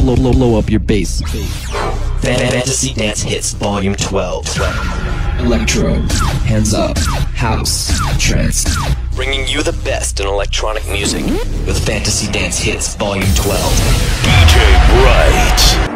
blow, blow, blow up your bass. Fantasy Dance Hits Volume 12. Electro, hands up, house, trance. Bringing you the best in electronic music with Fantasy Dance Hits Volume 12. DJ Bright.